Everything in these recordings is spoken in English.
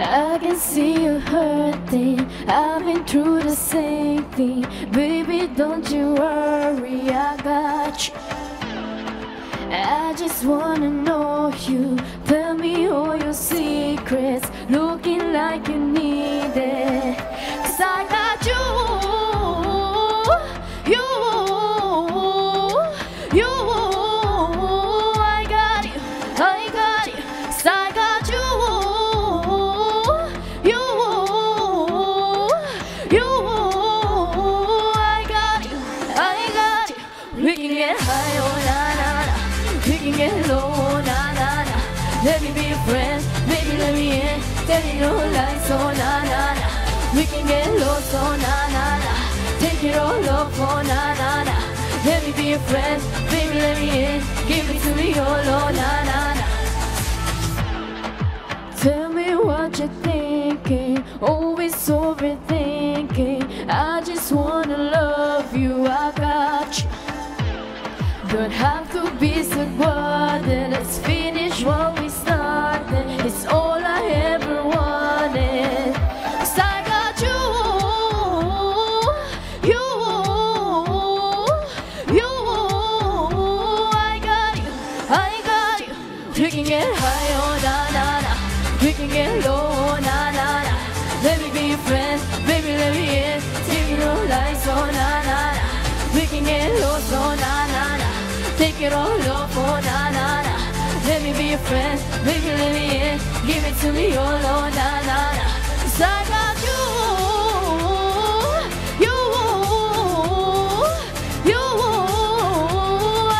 I can see you hurting. I've been through the same thing. Baby, don't you worry, I got you. I just wanna know you. Tell me all your secrets. Looking like you need it. Cause I got you. Let me be your friend, baby, let me in. Tell you no lies, oh na na na. We can get lost, oh na na na. Take it all off, oh na na na. Let me be your friend, baby, let me in. Give it to me all, oh na na na. Tell me what you're thinking, always overthinking. I just wanna love you, I got you. Don't have to be so bothered. Let's finish what we. It's all I ever wanted. I got you, you, you. I got you, I got you. High, low. Let me be your friend, baby, let me in. Take lies, oh. Take it all off, oh na na your friend, baby, let me in. Give it to me all, oh na na na. 'Cause I got you, you, you.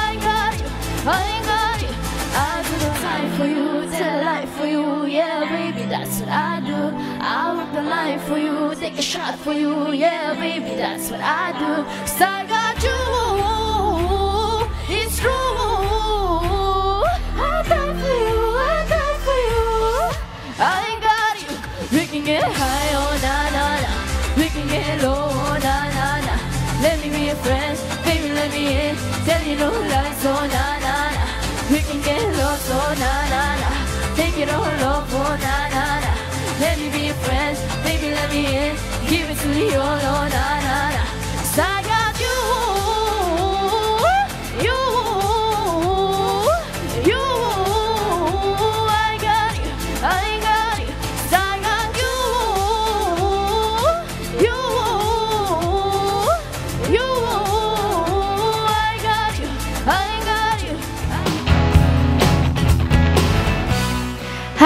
I got you, I got you. I do the time for you, tell a lie for you, yeah, baby, that's what I do. I work the line for you, take a shot for you, yeah, baby, that's what I do. 'Cause I got you, get high, oh na na na. We can get low, oh na na na. Let me be your friend, baby, let me in. Tell you no lies, oh na na na. We can get lost, oh na na na. Take it all off, oh na na na. Let me be your friend, baby, let me in. Give it to all, oh na.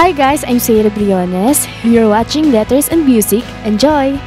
Hi guys, I'm Sayra Briones. You're watching Letters and Music. Enjoy!